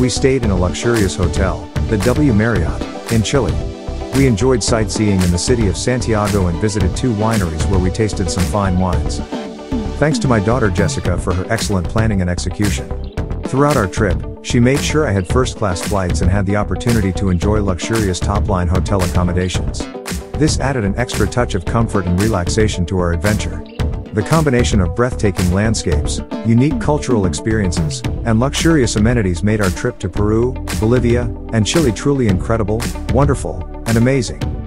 We stayed in a luxurious hotel, the W Marriott, in Chile. We enjoyed sightseeing in the city of Santiago and visited two wineries where we tasted some fine wines. Thanks to my daughter Jessica for her excellent planning and execution. Throughout our trip, she made sure I had first class flights and had the opportunity to enjoy luxurious top line hotel accommodations. This added an extra touch of comfort and relaxation to our adventure. The combination of breathtaking landscapes, unique cultural experiences, and luxurious amenities made our trip to Peru, Bolivia, and Chile truly incredible, wonderful, and amazing.